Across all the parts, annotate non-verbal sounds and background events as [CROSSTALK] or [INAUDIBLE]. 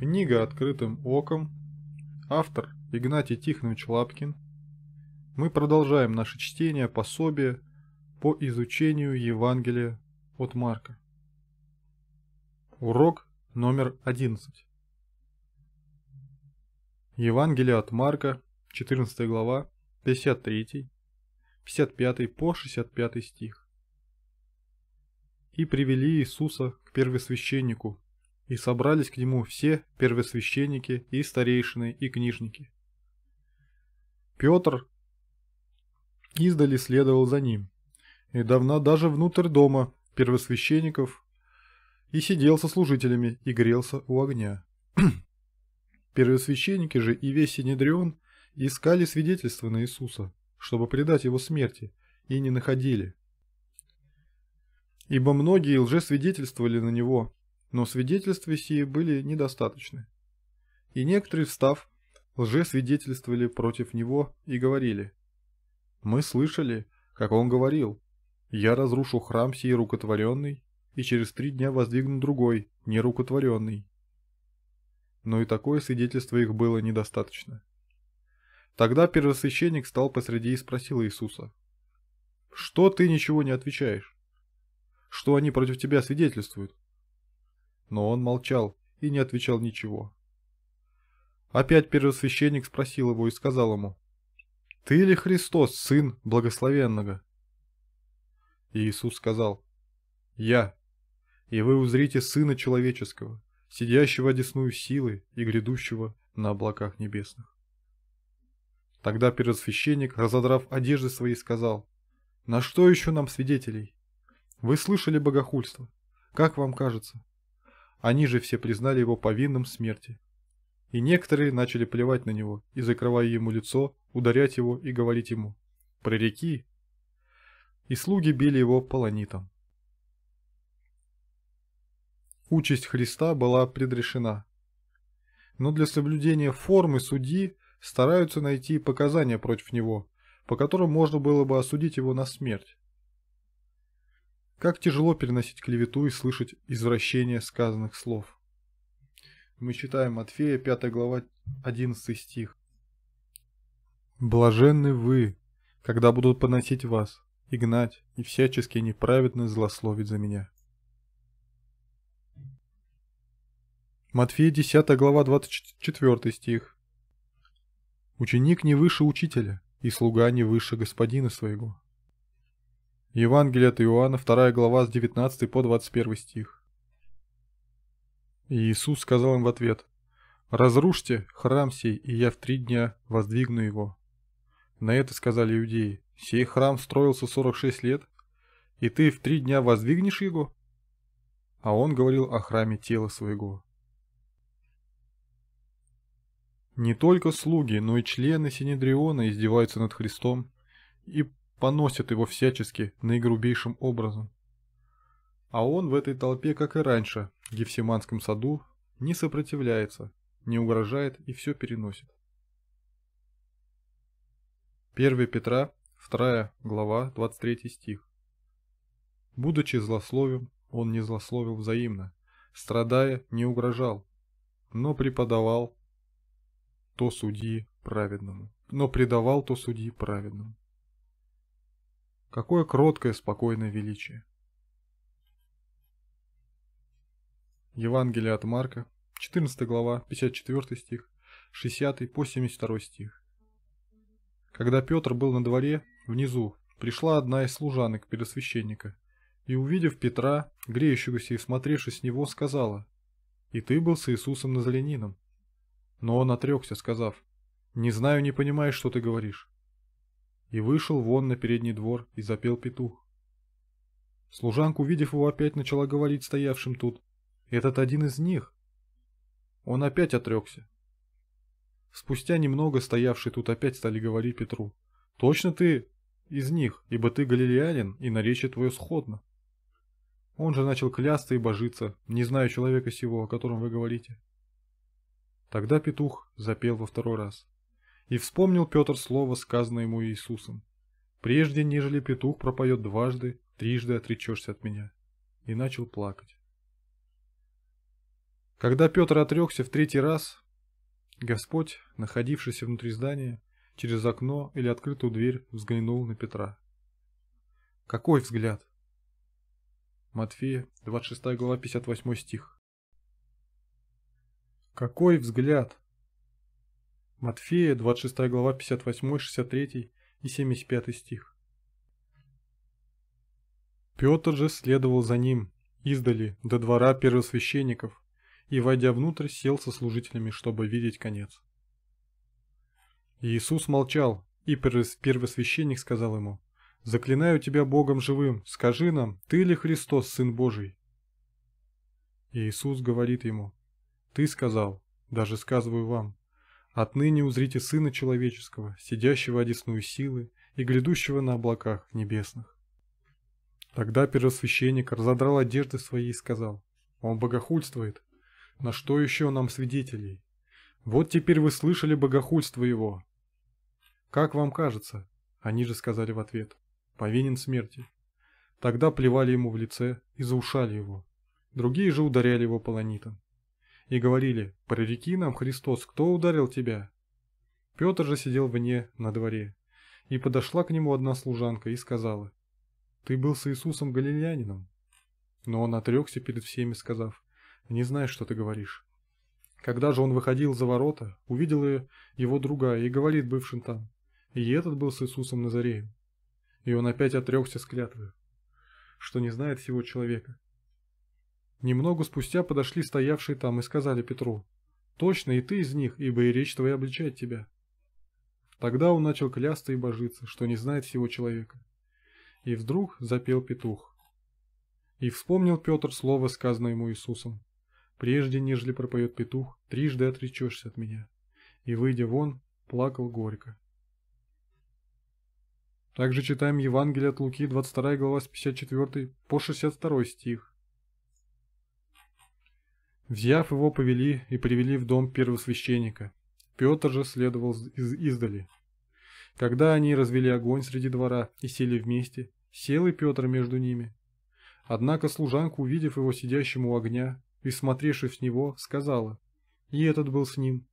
Книга «Открытым оком». Автор Игнатий Тихонович Лапкин. Мы продолжаем наше чтение пособия по изучению Евангелия от Марка. Урок номер 11. Евангелие от Марка, 14 глава, 53, 55 по 65 стих. И привели Иисуса к первосвященнику, и собрались к нему все первосвященники и старейшины и книжники. Петр издали следовал за ним, и давно даже внутрь дома первосвященников и сидел со служителями и грелся у огня. [CLEARS THROAT] Первосвященники же и весь Синедрион искали свидетельства на Иисуса, чтобы предать его смерти, и не находили. Ибо многие лжесвидетельствовали на него, но свидетельства сии были недостаточны. И некоторые, встав, лжесвидетельствовали против него и говорили, «Мы слышали, как он говорил, я разрушу храм сей рукотворенный, и через три дня воздвигну другой, нерукотворенный». Но и такое свидетельство их было недостаточно. Тогда первосвященник стал посреди и спросил Иисуса, «Что ты ничего не отвечаешь? Что они против тебя свидетельствуют?» Но он молчал и не отвечал ничего. Опять первосвященник спросил его и сказал ему, «Ты ли Христос, Сын Благословенного?» И Иисус сказал, «Я, и вы узрите Сына Человеческого, сидящего одесную силы и грядущего на облаках небесных». Тогда первосвященник, разодрав одежды свои, сказал, «На что еще нам свидетелей? Вы слышали богохульство. Как вам кажется, они же все признали его повинным смерти. И некоторые начали плевать на него и, закрывая ему лицо, ударять его и говорить ему «Прореки!». И слуги били его полонитом. Участь Христа была предрешена. Но для соблюдения формы судьи стараются найти показания против него, по которым можно было бы осудить его на смерть. Как тяжело переносить клевету и слышать извращение сказанных слов. Мы читаем Матфея, 5 глава, 11 стих. «Блаженны вы, когда будут поносить вас, и гнать, и всячески неправедно злословить за меня». Матфея, 10 глава, 24 стих. «Ученик не выше учителя, и слуга не выше господина своего». Евангелие от Иоанна, 2 глава с 19 по 21 стих. И Иисус сказал им в ответ, «Разрушьте храм сей, и я в три дня воздвигну его». На это сказали иудеи, «Сей храм строился 46 лет, и ты в три дня воздвигнешь его?» А он говорил о храме тела своего. Не только слуги, но и члены Синедриона издеваются над Христом и поносят его всячески наигрубейшим образом. А он в этой толпе, как и раньше, в Гефсиманском саду, не сопротивляется, не угрожает и все переносит. 1 Петра, 2 глава, 23 стих. Будучи злословим, он не злословил взаимно, страдая, не угрожал, но преподавал то судьи праведному, но предавал то судьи праведному. Какое кроткое, спокойное величие. Евангелие от Марка, 14 глава, 54 стих, 60 по 72 стих. Когда Петр был на дворе, внизу, пришла одна из служанок первосвященника, и, увидев Петра, греющегося и смотревшись с него, сказала, «И ты был с Иисусом Назарянином». Но он отрекся, сказав, «Не знаю, не понимаешь, что ты говоришь» и вышел вон на передний двор и запел петух. Служанка, увидев его, опять начала говорить стоявшим тут. «Этот один из них». Он опять отрекся. Спустя немного стоявшие тут опять стали говорить Петру. «Точно ты из них, ибо ты галилеянин, и наречие твое сходно». Он же начал клясться и божиться, не знаю человека сего, о котором вы говорите. Тогда петух запел во второй раз. И вспомнил Петр слово, сказанное ему Иисусом. «Прежде, нежели петух пропоет дважды, трижды отречешься от меня». И начал плакать. Когда Петр отрекся в третий раз, Господь, находившийся внутри здания, через окно или открытую дверь взглянул на Петра. Какой взгляд? Матфея, 26 глава, 58 стих. Какой взгляд? Матфея, 26 глава, 58, 63 и 75 стих. Петр же следовал за ним, издали, до двора первосвященников, и, войдя внутрь, сел со служителями, чтобы видеть конец. Иисус молчал, и первосвященник сказал ему, «Заклинаю тебя Богом живым, скажи нам, ты ли Христос, Сын Божий?» Иисус говорит ему, «Ты сказал, даже сказываю вам, отныне узрите Сына Человеческого, сидящего одесную силы и грядущего на облаках небесных». Тогда первосвященник разодрал одежды свои и сказал, «Он богохульствует, на что еще нам свидетелей? Вот теперь вы слышали богохульство его, «Как вам кажется?» Они же сказали в ответ. «Повинен смерти». Тогда плевали ему в лице и заушали его. Другие же ударяли его полонитом. И говорили, «Прореки нам, Христос, кто ударил тебя?» Петр же сидел вне, на дворе. И подошла к нему одна служанка и сказала, «Ты был с Иисусом Галилеянином». Но он отрекся перед всеми, сказав, «Не знаю, что ты говоришь». Когда же он выходил за ворота, увидела его другая и говорит бывшим там, и этот был с Иисусом Назареем. И он опять отрекся с клятвой, что не знает всего человека. Немного спустя подошли стоявшие там и сказали Петру, «Точно и ты из них, ибо и речь твоя обличает тебя». Тогда он начал клясться и божиться, что не знает всего человека. И вдруг запел петух. И вспомнил Петр слово, сказанное ему Иисусом. «Прежде, нежели пропоет петух, трижды отречешься от меня». И, выйдя вон, плакал горько. Также читаем Евангелие от Луки, 22 глава с 54 по 62 стих. Взяв его, повели и привели в дом первосвященника. Петр же следовал из издали. Когда они развели огонь среди двора и сели вместе, сел и Петр между ними. Однако служанка, увидев его сидящим у огня и смотревшись с него, сказала, и этот был с ним.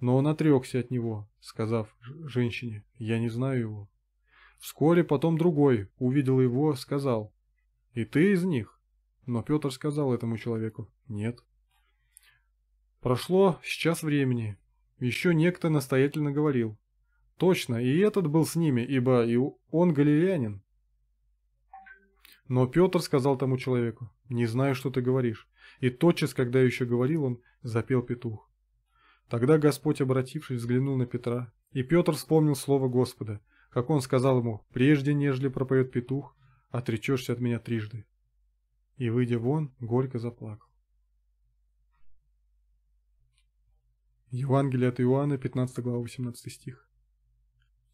Но он отрекся от него, сказав женщине, я не знаю его. Вскоре потом другой увидел его, сказал, «И ты из них?» Но Петр сказал этому человеку, «Нет». Прошло сейчас времени. Еще некто настоятельно говорил, «Точно, и этот был с ними, ибо и он галилеянин». Но Петр сказал тому человеку, «Не знаю, что ты говоришь». И тотчас, когда еще говорил он, запел петух. Тогда Господь, обратившись, взглянул на Петра, и Петр вспомнил слово Господа, как он сказал ему, прежде нежели пропоет петух, отречешься от меня трижды. И, выйдя вон, горько заплакал. Евангелие от Иоанна, 15 глава, 18 стих.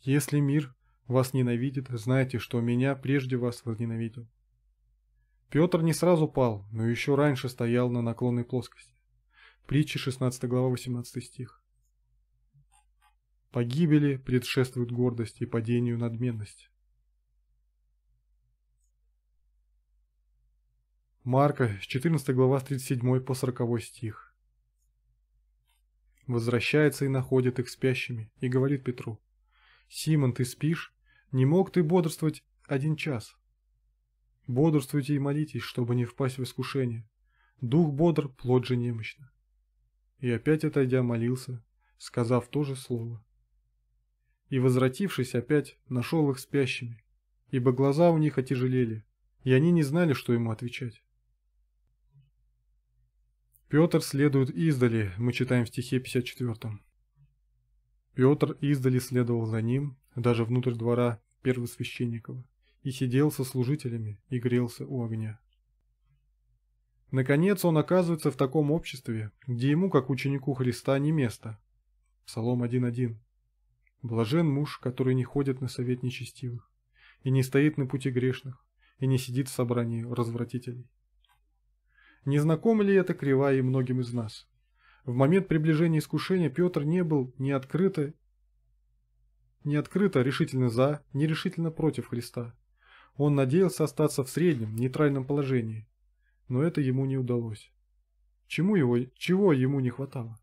«Если мир вас ненавидит, знайте, что меня прежде вас возненавидел». Петр не сразу пал, но еще раньше стоял на наклонной плоскости. Притча 16 глава, 18 стих. Погибели предшествует гордость и падению надменность. Марка, 14 глава, 37 по 40 стих. Возвращается и находит их спящими, и говорит Петру, «Симон, ты спишь? Не мог ты бодрствовать один час? Бодрствуйте и молитесь, чтобы не впасть в искушение. Дух бодр, плоть же немощна». И опять отойдя молился, сказав то же слово и, возвратившись опять, нашел их спящими, ибо глаза у них отяжелели, и они не знали, что ему отвечать. Петр следует издали, мы читаем в стихе 54. Петр издали следовал за ним, даже внутрь двора первосвященникова, и сидел со служителями и грелся у огня. Наконец он оказывается в таком обществе, где ему, как ученику Христа, не место. Псалом 1.1. Блажен муж, который не ходит на совет нечестивых, и не стоит на пути грешных, и не сидит в собрании развратителей. Не знакомо ли это кривая и многим из нас? В момент приближения искушения Петр не был ни открыто, не открыто решительно за, ни решительно против Христа. Он надеялся остаться в среднем, нейтральном положении, но это ему не удалось. Чему его, чего ему не хватало?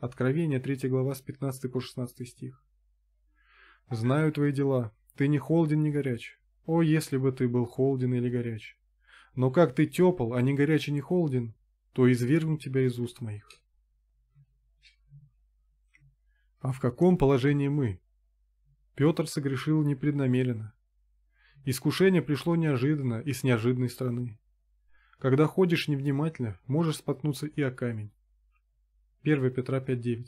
Откровение 3 глава с 15 по 16 стих. Знаю твои дела, ты не холоден, не горяч. О, если бы ты был холоден или горяч. Но как ты тепл, а не горяч и не холоден, то извергну тебя из уст моих. А в каком положении мы? Петр согрешил непреднамеренно. Искушение пришло неожиданно и с неожиданной стороны. Когда ходишь невнимательно, можешь споткнуться и о камень. 1 Петра 5.9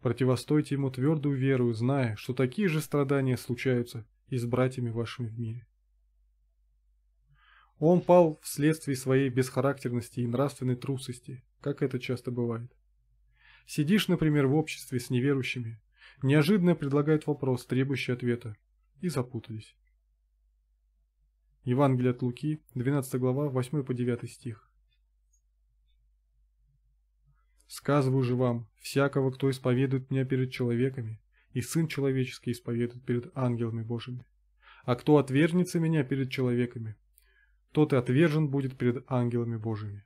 Противостойте ему твердую веру, зная, что такие же страдания случаются и с братьями вашими в мире. Он пал вследствие своей бесхарактерности и нравственной трусости, как это часто бывает. Сидишь, например, в обществе с неверующими, неожиданно предлагают вопрос, требующий ответа, и запутались. Евангелие от Луки, 12 глава, 8 по 9 стих. Сказываю же вам, всякого, кто исповедует меня перед человеками, и Сын Человеческий исповедует перед ангелами Божьими. А кто отвергнется меня перед человеками, тот и отвержен будет перед ангелами Божьими.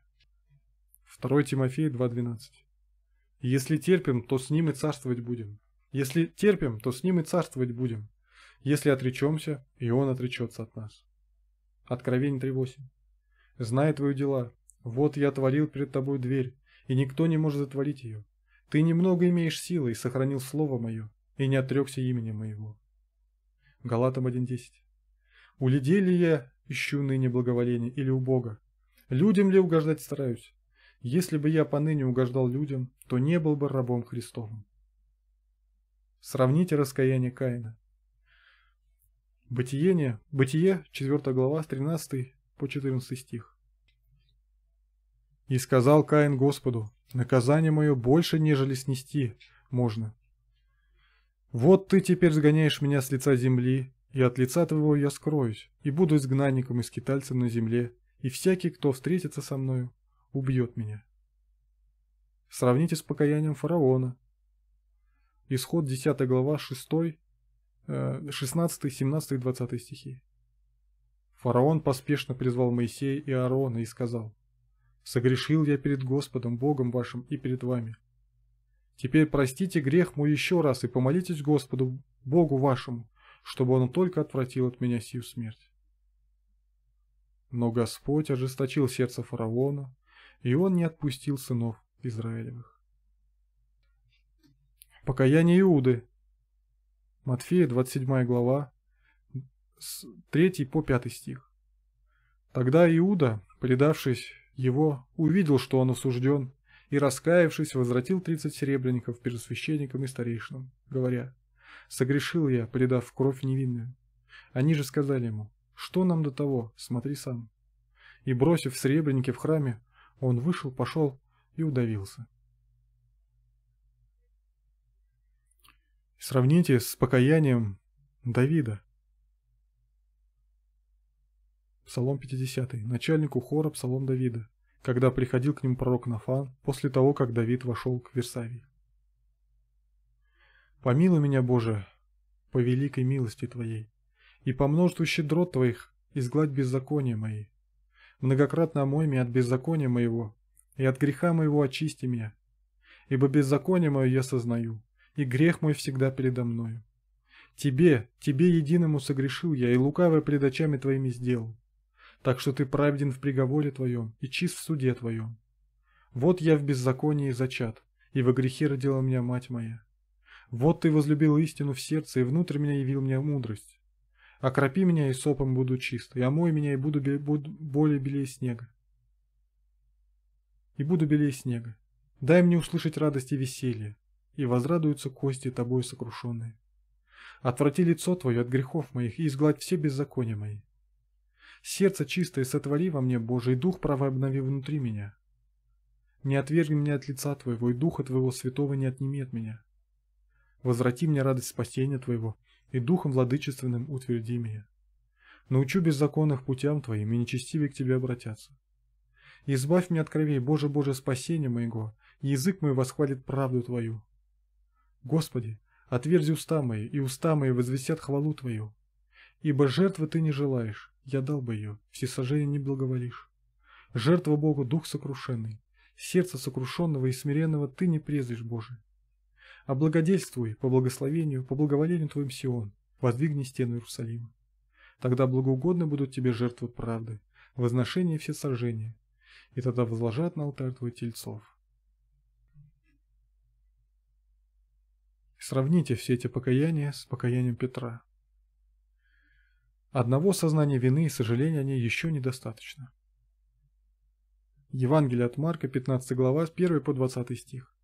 2 Тимофея 2.12 Если терпим, то с ним и царствовать будем. Если терпим, то с ним и царствовать будем. Если отречемся, и он отречется от нас. Откровение 3.8 Зная твои дела, вот я отворил перед тобой дверь, и никто не может затворить ее. Ты немного имеешь силы и сохранил слово мое, и не отрекся имени моего. Галатам 1.10 У людей ли я ищу ныне благоволение или у Бога? Людям ли угождать стараюсь? Если бы я поныне угождал людям, то не был бы рабом Христовым. Сравните раскаяние Каина. Бытие, Бытие, 4 глава, с 13 по 14 стих. И сказал Каин Господу, наказание мое больше, нежели снести можно. Вот ты теперь сгоняешь меня с лица земли, и от лица твоего я скроюсь, и буду изгнанником и скитальцем на земле, и всякий, кто встретится со мною, убьет меня. Сравните с покаянием фараона. Исход 10 глава 6, 16, 17 20 стихи. Фараон поспешно призвал Моисея и Аарона и сказал, «Согрешил я перед Господом, Богом вашим и перед вами. Теперь простите грех мой еще раз и помолитесь Господу, Богу вашему, чтобы он только отвратил от меня сию смерть. Но Господь ожесточил сердце фараона, и он не отпустил сынов Израилевых. Покаяние Иуды. Матфея, 27 глава, с 3 по 5 стих. Тогда Иуда, предавшись его, увидел, что он осужден, и, раскаявшись, возвратил тридцать серебряников перед священником и старейшинам, говоря, Согрешил я, предав кровь невинную. Они же сказали ему, что нам до того, смотри сам. И бросив сребреники в храме, он вышел, пошел и удавился. Сравните с покаянием Давида. Псалом 50. Начальнику хора Псалом Давида, когда приходил к ним пророк Нафан после того, как Давид вошел к Версавии. Помилуй меня, Боже, по великой милости Твоей, и по множеству щедрот Твоих изгладь беззакония мои. Многократно омой меня от беззакония моего, и от греха моего очисти меня. Ибо беззаконие мое я сознаю, и грех мой всегда передо мною. Тебе, Тебе единому согрешил я, и лукавое пред очами Твоими сделал. Так что Ты праведен в приговоре Твоем и чист в суде Твоем. Вот я в беззаконии зачат, и во грехе родила меня мать моя. Вот ты возлюбил истину в сердце, и внутрь меня явил мне мудрость. Окропи меня, и сопом буду чист, и омой меня, и буду, буду более белее снега. И буду белее снега. Дай мне услышать радость и веселье, и возрадуются кости тобой сокрушенные. Отврати лицо твое от грехов моих, и изгладь все беззакония мои. Сердце чистое сотвори во мне, Божий, дух правый обнови внутри меня. Не отвергни меня от лица твоего, и духа твоего святого не отними от меня. Возврати мне радость спасения Твоего, и духом владычественным утверди меня. Научу беззаконных путям Твоим, и нечестивее к Тебе обратятся. Избавь меня от кровей, Боже, Боже, спасения моего, и язык мой восхвалит правду Твою. Господи, отверзи уста мои, и уста мои возвестят хвалу Твою. Ибо жертвы Ты не желаешь, я дал бы ее, всесожжение не благоволишь. Жертва Богу дух сокрушенный. Сердце сокрушенного и смиренного ты не презришь, Боже. Облагодельствуй по благословению, по благоволению Твоим Сион, воздвигни стену Иерусалима. Тогда благоугодны будут тебе жертвы правды, возношение все сожжения, и тогда возложат на алтарь Твой тельцов. Сравните все эти покаяния с покаянием Петра. Одного сознания вины и сожаления о ней еще недостаточно. Евангелие от Марка, 15 глава, с 1 по 20 стих.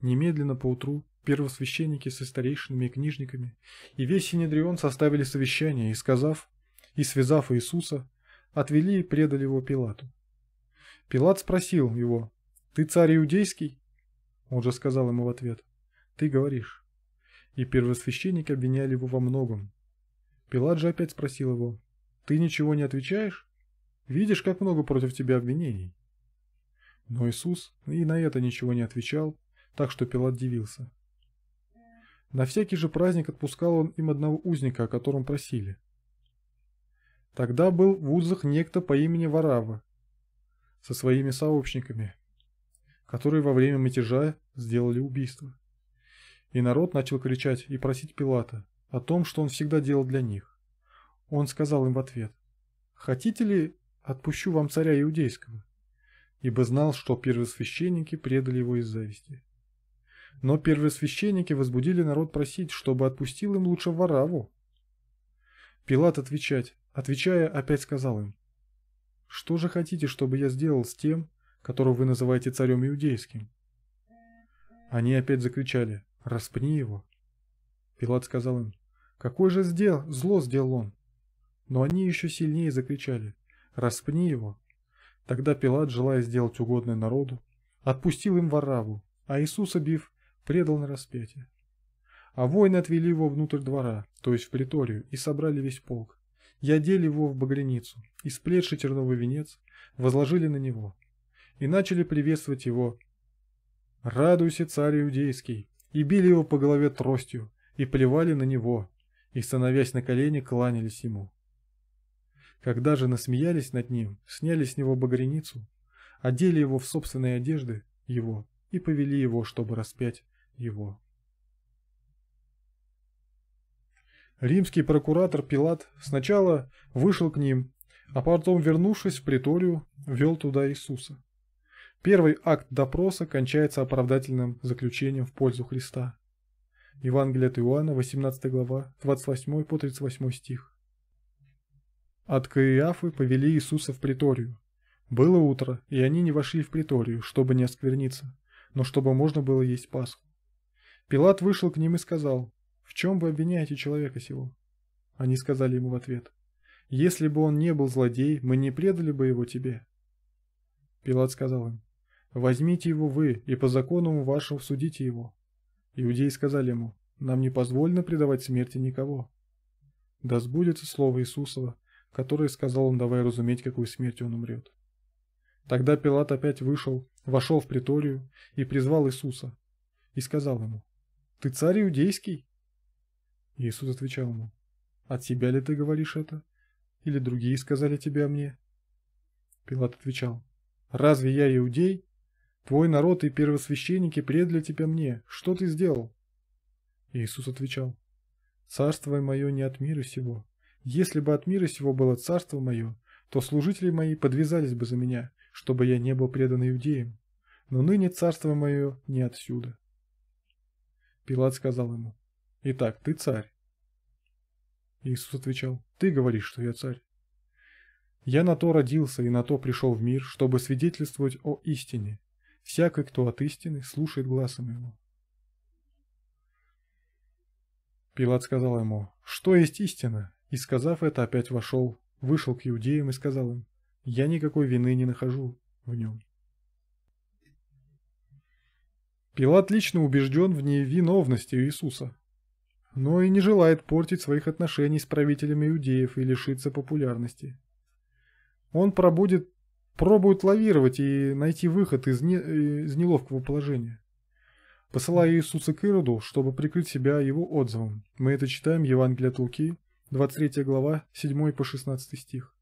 Немедленно поутру первосвященники со старейшинами и книжниками и весь Синедрион составили совещание и, сказав, и связав Иисуса, отвели и предали его Пилату. Пилат спросил его, «Ты царь иудейский?» Он же сказал ему в ответ, «Ты говоришь». И первосвященники обвиняли его во многом. Пилат же опять спросил его, «Ты ничего не отвечаешь? Видишь, как много против тебя обвинений?» Но Иисус и на это ничего не отвечал, так что Пилат дивился. На всякий же праздник отпускал он им одного узника, о котором просили. Тогда был в узах некто по имени Варава со своими сообщниками, которые во время мятежа сделали убийство. И народ начал кричать и просить Пилата о том, что он всегда делал для них. Он сказал им в ответ, «Хотите ли, отпущу вам царя иудейского?» Ибо знал, что первосвященники предали его из зависти. Но первосвященники возбудили народ просить, чтобы отпустил им лучше Вараву. Пилат отвечать, отвечая, опять сказал им, «Что же хотите, чтобы я сделал с тем, которого вы называете царем иудейским?» Они опять закричали, «Распни его!» Пилат сказал им, «Какое же сдел... зло сделал он?» Но они еще сильнее закричали, «Распни его!» Тогда Пилат, желая сделать угодное народу, отпустил им Вараву, а Иисуса, бив, предал на распятие. А воины отвели его внутрь двора, то есть в приторию, и собрали весь полк. И одели его в багряницу, и сплетший терновый венец возложили на него, и начали приветствовать его. «Радуйся, царь иудейский!» И били его по голове тростью, и плевали на него, и, становясь на колени, кланялись ему. Когда же насмеялись над ним, сняли с него багряницу, одели его в собственные одежды его и повели его, чтобы распять его. Римский прокуратор Пилат сначала вышел к ним, а потом, вернувшись в приторию, вел туда Иисуса. Первый акт допроса кончается оправдательным заключением в пользу Христа. Евангелие от Иоанна, 18 глава, 28 по 38 стих. От Каиафы повели Иисуса в приторию. Было утро, и они не вошли в приторию, чтобы не оскверниться, но чтобы можно было есть Пасху. Пилат вышел к ним и сказал, «В чем вы обвиняете человека сего?» Они сказали ему в ответ, «Если бы он не был злодей, мы не предали бы его тебе». Пилат сказал им, «Возьмите его вы, и по закону вашему судите его». Иудеи сказали ему, «Нам не позволено предавать смерти никого». Да сбудется слово Иисусова, которое сказал он, давая разуметь, какую смертью он умрет. Тогда Пилат опять вышел, вошел в приторию и призвал Иисуса, и сказал ему, ты царь иудейский? Иисус отвечал ему, от себя ли ты говоришь это? Или другие сказали тебе о мне? Пилат отвечал, разве я иудей? Твой народ и первосвященники предали тебя мне. Что ты сделал? Иисус отвечал, царство мое не от мира сего. Если бы от мира сего было царство мое, то служители мои подвязались бы за меня, чтобы я не был предан иудеям. Но ныне царство мое не отсюда. Пилат сказал ему, «Итак, ты царь». Иисус отвечал, «Ты говоришь, что я царь». «Я на то родился и на то пришел в мир, чтобы свидетельствовать о истине. Всякий, кто от истины, слушает глаза моего». Пилат сказал ему, «Что есть истина?» И, сказав это, опять вошел, вышел к иудеям и сказал им, «Я никакой вины не нахожу в нем». Пилат лично убежден в невиновности Иисуса, но и не желает портить своих отношений с правителями иудеев и лишиться популярности. Он пробудет, пробует лавировать и найти выход из, не, из неловкого положения. Посылая Иисуса к Ироду, чтобы прикрыть себя его отзывом. Мы это читаем в Евангелии от Луки, 23 глава, 7 по 16 стих.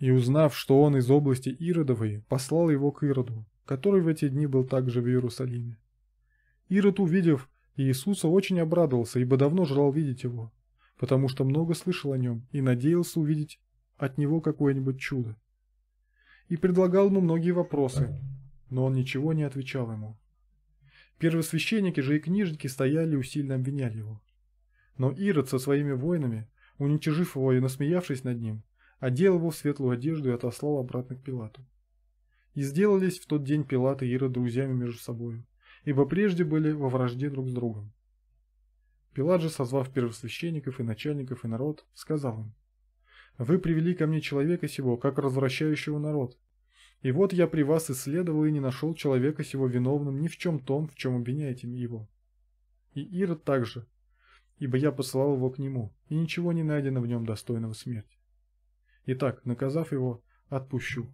И узнав, что он из области Иродовой, послал его к Ироду, который в эти дни был также в Иерусалиме. Ирод, увидев Иисуса, очень обрадовался, ибо давно желал видеть его, потому что много слышал о нем и надеялся увидеть от него какое-нибудь чудо. И предлагал ему многие вопросы, но он ничего не отвечал ему. Первосвященники же и книжники стояли и усиленно обвиняли его. Но Ирод со своими воинами, уничижив его и насмеявшись над ним, одел его в светлую одежду и отослал обратно к Пилату. И сделались в тот день Пилат и Ирод друзьями между собою, ибо прежде были во вражде друг с другом. Пилат же, созвав первосвященников и начальников и народ, сказал им, «Вы привели ко мне человека сего, как развращающего народ. И вот я при вас исследовал и не нашел человека сего виновным ни в чем том, в чем обвиняете его. И Ирод также, ибо я посылал его к нему, и ничего не найдено в нем достойного смерти. Итак, наказав его, отпущу.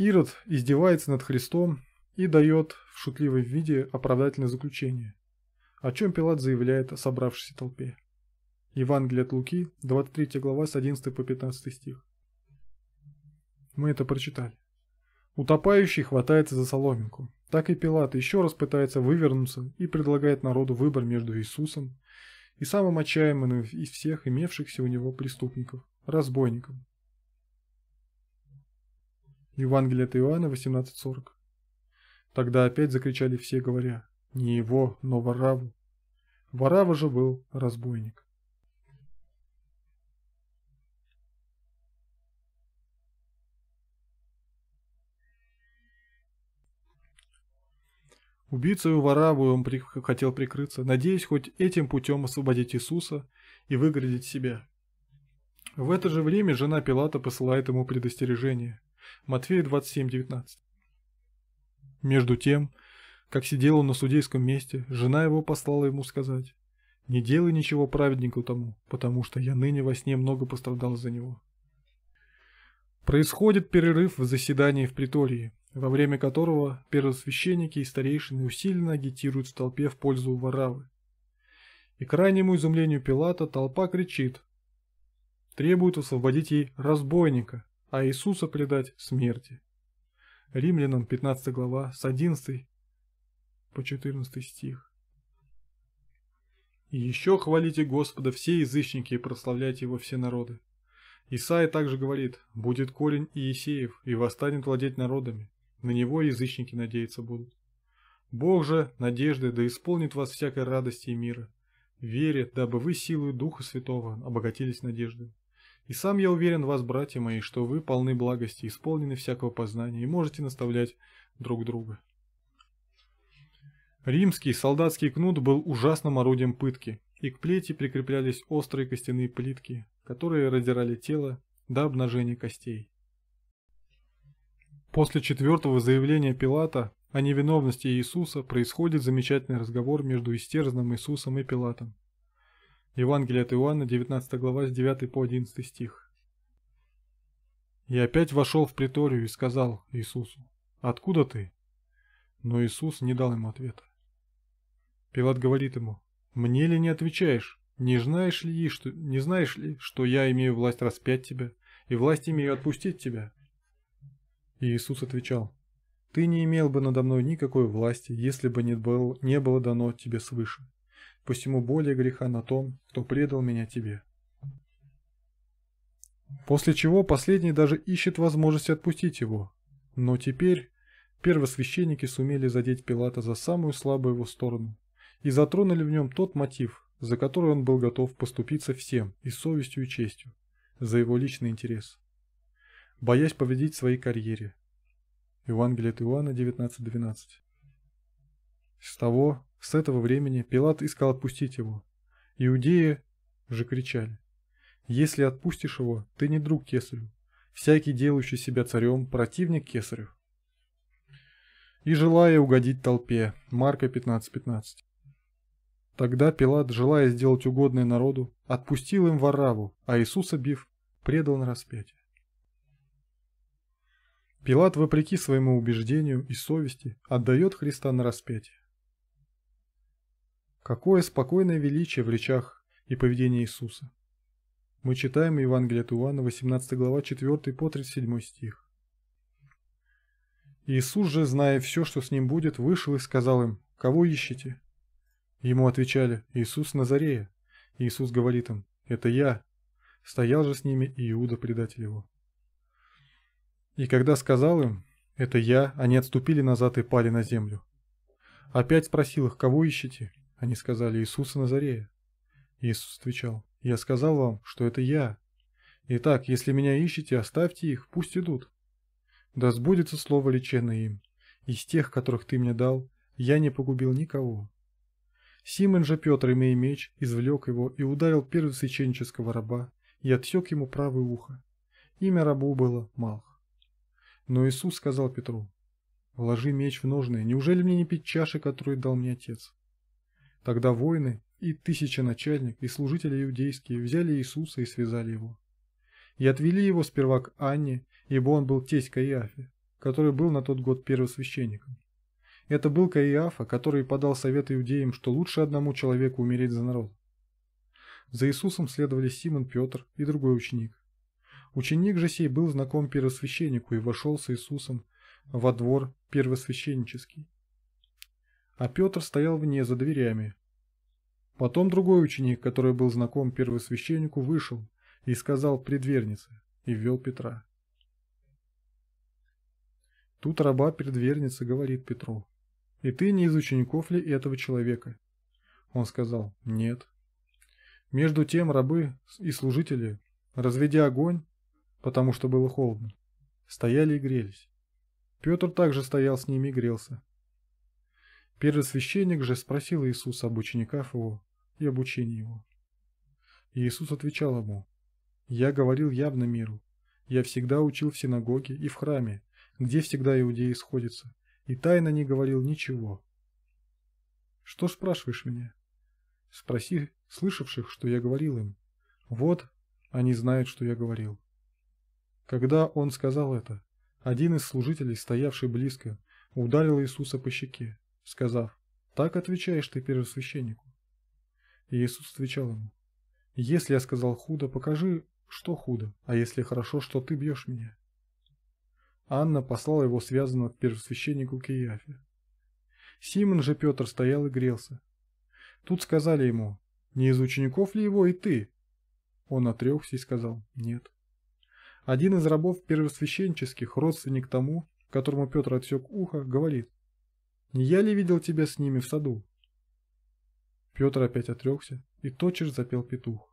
Ирод издевается над Христом и дает в шутливом виде оправдательное заключение, о чем Пилат заявляет о собравшейся толпе. Евангелие от Луки, 23 глава с 11 по 15 стих. Мы это прочитали. Утопающий хватается за соломинку. Так и Пилат еще раз пытается вывернуться и предлагает народу выбор между Иисусом и самым отчаянным из всех имевшихся у него преступников – разбойником. Евангелие от Иоанна 18.40 Тогда опять закричали все, говоря, не его, но Вараву. Варава же был разбойник. Убийцею Вараву он при... хотел прикрыться, надеясь хоть этим путем освободить Иисуса и выградить себя. В это же время жена Пилата посылает ему предостережение. Матфея 27:19. Между тем, как сидел он на судейском месте, жена его послала ему сказать: "Не делай ничего праведнику тому, потому что я ныне во сне много пострадал за него". Происходит перерыв в заседании в притории во время которого первосвященники и старейшины усиленно агитируют в толпе в пользу Варавы. И к крайнему изумлению Пилата толпа кричит, требует освободить ей разбойника, а Иисуса предать смерти. Римлянам 15 глава с 11 по 14 стих. И еще хвалите Господа все язычники и прославляйте его все народы. Исаия также говорит, будет корень Иисеев и восстанет владеть народами. На него язычники надеяться будут. Бог же, надежды, да исполнит вас всякой радости и мира. Вере, дабы вы силой Духа Святого обогатились надеждой. И сам я уверен вас, братья мои, что вы полны благости, исполнены всякого познания и можете наставлять друг друга. Римский солдатский кнут был ужасным орудием пытки, и к плети прикреплялись острые костяные плитки, которые раздирали тело до обнажения костей. После четвертого заявления Пилата о невиновности Иисуса происходит замечательный разговор между истерзанным Иисусом и Пилатом. Евангелие от Иоанна, 19 глава, с 9 по 11 стих. «И опять вошел в приторию и сказал Иисусу, «Откуда ты?» Но Иисус не дал ему ответа. Пилат говорит ему, «Мне ли не отвечаешь? Не знаешь ли, что, не знаешь ли, что я имею власть распять тебя, и власть имею отпустить тебя?» И Иисус отвечал, «Ты не имел бы надо мной никакой власти, если бы не было, не было дано тебе свыше. Посему более греха на том, кто предал меня тебе». После чего последний даже ищет возможности отпустить его. Но теперь первосвященники сумели задеть Пилата за самую слабую его сторону и затронули в нем тот мотив, за который он был готов поступиться всем и совестью и честью, за его личный интерес боясь повредить своей карьере. Евангелие от Иоанна 19.12 С того, с этого времени Пилат искал отпустить его. Иудеи же кричали, «Если отпустишь его, ты не друг кесарю, всякий делающий себя царем, противник кесарю». И желая угодить толпе, Марка 15.15. 15. Тогда Пилат, желая сделать угодное народу, отпустил им Вараву, а Иисуса бив, предал на распятие. Пилат, вопреки своему убеждению и совести, отдает Христа на распятие. Какое спокойное величие в речах и поведении Иисуса. Мы читаем Евангелие от Иоанна, 18 глава, 4 по 37 стих. Иисус же, зная все, что с ним будет, вышел и сказал им, «Кого ищете?» Ему отвечали, «Иисус Назарея». Иисус говорит им, «Это я». Стоял же с ними Иуда, предатель его. И когда сказал им, «Это я», они отступили назад и пали на землю. Опять спросил их, «Кого ищете?» Они сказали, «Иисуса Назарея». Иисус отвечал, «Я сказал вам, что это я. Итак, если меня ищете, оставьте их, пусть идут. Да сбудется слово леченное им. Из тех, которых ты мне дал, я не погубил никого». Симон же Петр, имея меч, извлек его и ударил первосвященнического раба и отсек ему правое ухо. Имя рабу было Малх. Но Иисус сказал Петру, «Вложи меч в ножны, неужели мне не пить чаши, которую дал мне отец?» Тогда воины и тысяченачальник, и служители иудейские взяли Иисуса и связали его. И отвели его сперва к Анне, ибо он был тесть Каиафе, который был на тот год первосвященником. Это был Каиафа, который подал совет иудеям, что лучше одному человеку умереть за народ. За Иисусом следовали Симон Петр и другой ученик. Ученик же сей был знаком первосвященнику и вошел с Иисусом во двор первосвященнический. А Петр стоял вне за дверями. Потом другой ученик, который был знаком первосвященнику, вышел и сказал предвернице и ввел Петра. Тут раба предверницы говорит Петру, «И ты не из учеников ли этого человека?» Он сказал, «Нет». Между тем рабы и служители, разведя огонь, потому что было холодно, стояли и грелись. Петр также стоял с ними и грелся. Первосвященник же спросил Иисуса об учениках его и обучении его. Иисус отвечал ему, «Я говорил явно миру. Я всегда учил в синагоге и в храме, где всегда иудеи сходятся, и тайно не говорил ничего. Что спрашиваешь меня? Спроси слышавших, что я говорил им. Вот, они знают, что я говорил. Когда он сказал это, один из служителей, стоявший близко, ударил Иисуса по щеке, сказав, «Так отвечаешь ты первосвященнику». И Иисус отвечал ему, «Если я сказал худо, покажи, что худо, а если хорошо, что ты бьешь меня». Анна послала его связанного к первосвященнику Киафе. Симон же Петр стоял и грелся. Тут сказали ему, «Не из учеников ли его и ты?» Он отрекся и сказал, «Нет». Один из рабов первосвященческих, родственник тому, которому Петр отсек ухо, говорит, «Не я ли видел тебя с ними в саду?» Петр опять отрекся, и тотчас запел петух.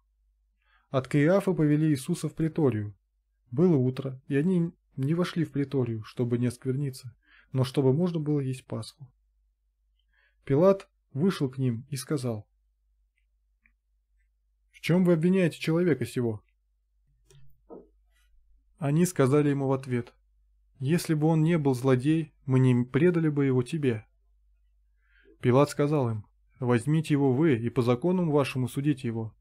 От Каиафа повели Иисуса в приторию. Было утро, и они не вошли в приторию, чтобы не оскверниться, но чтобы можно было есть Пасху. Пилат вышел к ним и сказал, «В чем вы обвиняете человека сего?» Они сказали ему в ответ, «Если бы он не был злодей, мы не предали бы его тебе». Пилат сказал им, «Возьмите его вы и по закону вашему судите его».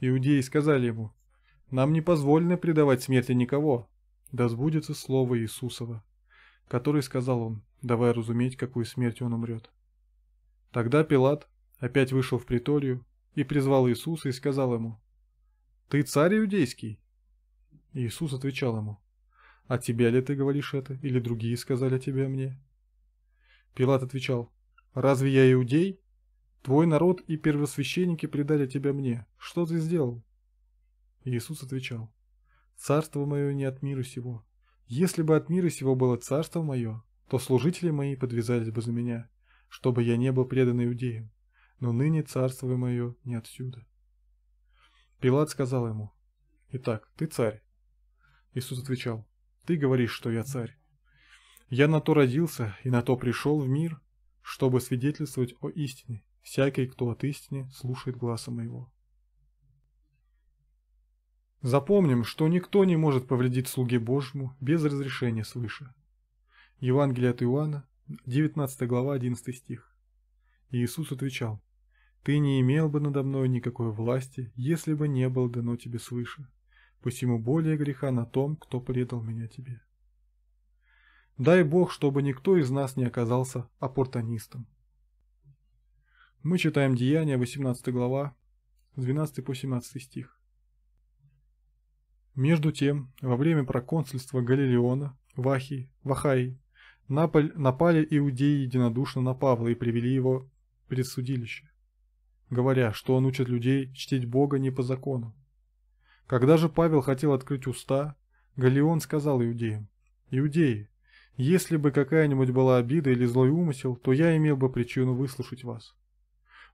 Иудеи сказали ему, «Нам не позволено предавать смерти никого, да сбудется слово Иисусова, который сказал он, давая разуметь, какую смерть он умрет. Тогда Пилат опять вышел в приторию и призвал Иисуса и сказал ему, «Ты царь иудейский?» Иисус отвечал ему, «А тебя ли ты говоришь это, или другие сказали тебе мне?» Пилат отвечал, «Разве я иудей? Твой народ и первосвященники предали тебя мне. Что ты сделал?» Иисус отвечал, Царство мое не от мира сего. Если бы от мира сего было царство мое, то служители мои подвязались бы за меня, чтобы я не был предан иудеям. Но ныне царство мое не отсюда. Пилат сказал ему, «Итак, ты царь». Иисус отвечал, «Ты говоришь, что я царь. Я на то родился и на то пришел в мир, чтобы свидетельствовать о истине. Всякий, кто от истины, слушает гласа моего». Запомним, что никто не может повредить слуге Божьему без разрешения свыше. Евангелие от Иоанна, 19 глава, 11 стих. И Иисус отвечал, «Ты не имел бы надо мной никакой власти, если бы не было дано тебе свыше. Посему более греха на том, кто предал меня тебе». Дай Бог, чтобы никто из нас не оказался оппортунистом. Мы читаем Деяния, 18 глава, с 12 по 17 стих. Между тем, во время проконсульства Галилеона в Ахии, в Ахаи, Наполь, напали иудеи единодушно на Павла и привели его перед судилище, говоря, что он учит людей чтить Бога не по закону. Когда же Павел хотел открыть уста, Галион сказал иудеям, «Иудеи, если бы какая-нибудь была обида или злой умысел, то я имел бы причину выслушать вас.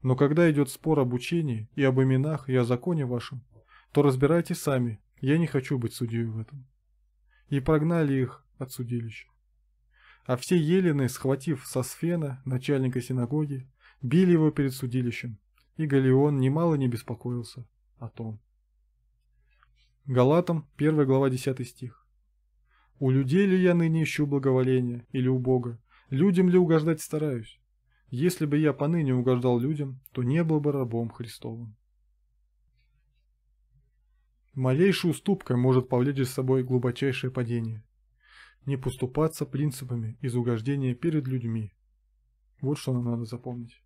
Но когда идет спор об учении и об именах и о законе вашем, то разбирайте сами, я не хочу быть судьей в этом. И прогнали их от судилища. А все елены, схватив Сосфена, начальника синагоги, били его перед судилищем, и Галион немало не беспокоился о том. Галатам, 1 глава 10 стих. У людей ли я ныне ищу благоволения, или у Бога? Людям ли угождать стараюсь? Если бы я поныне угождал людям, то не был бы рабом Христовым. Малейшая уступка может повлечь за собой глубочайшее падение. Не поступаться принципами из угождения перед людьми. Вот что нам надо запомнить.